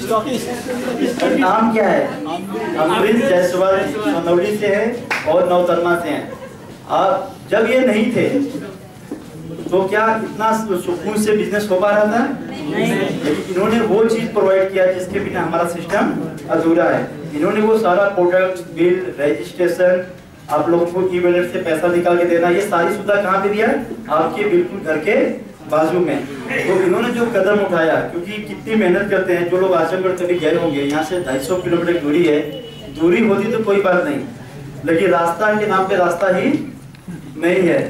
नाम क्या है? अमृत जायसवाल सनौली से है और नौतरमा से हैं। आप जब ये नहीं थे तो क्या इतना सुकून से बिज़नेस हो पा रहा था? लेकिन इन्होंने वो चीज़ प्रोवाइड किया जिसके बिना हमारा सिस्टम अधूरा है। इन्होंने वो सारा प्रोडक्ट बिल रजिस्ट्रेशन आप लोगों को ई वॉलेट से पैसा निकाल के देना ये सारी सुविधा कहाँ पे दिया आपके बिल्कुल घर के बाजू में। तो इन्होंने जो कदम उठाया, क्योंकि कितनी मेहनत करते हैं, जो लोग आजमगढ़ कभी गए होंगे, यहाँ से 250 किलोमीटर दूरी है, दूरी होती तो कोई बात नहीं, लेकिन रास्ता के नाम पे रास्ता ही नहीं है।